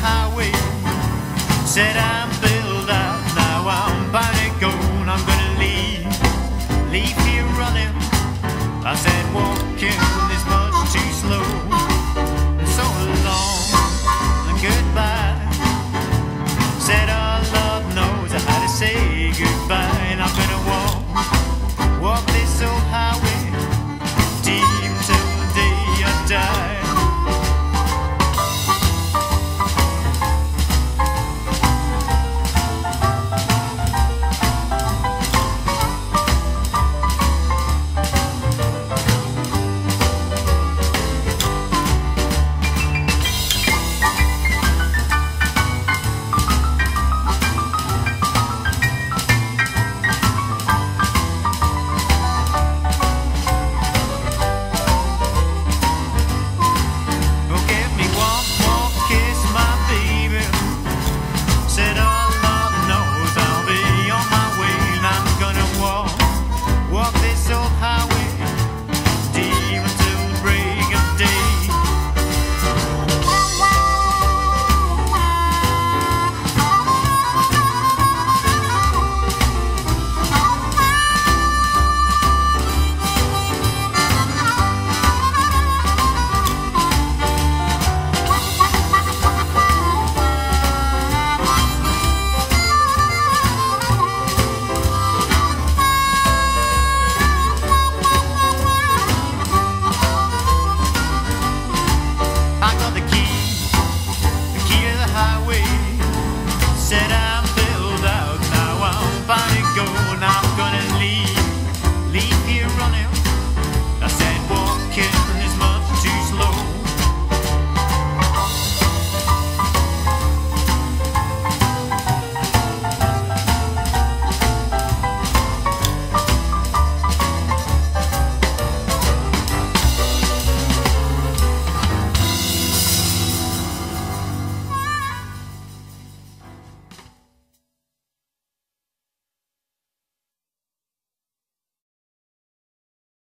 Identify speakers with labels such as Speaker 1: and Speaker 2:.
Speaker 1: highway. Said I'm filled up, now I'm about to go, I'm gonna leave, leave here running. I said walking is much too slow.